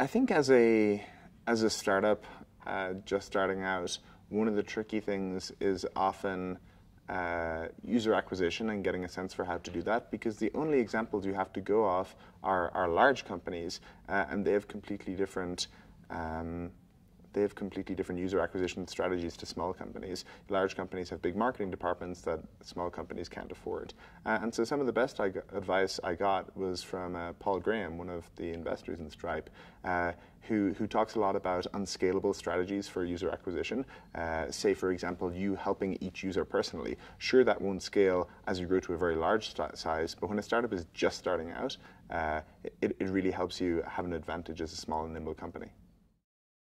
I think as a as a startup uh, just starting out, one of the tricky things is often uh, user acquisition and getting a sense for how to do that because the only examples you have to go off are, are large companies uh, and they have completely different um, they have completely different user acquisition strategies to small companies. Large companies have big marketing departments that small companies can't afford. Uh, and so some of the best advice I got was from uh, Paul Graham, one of the investors in Stripe, uh, who, who talks a lot about unscalable strategies for user acquisition. Uh, say, for example, you helping each user personally. Sure, that won't scale as you grow to a very large size, but when a startup is just starting out, uh, it, it really helps you have an advantage as a small and nimble company.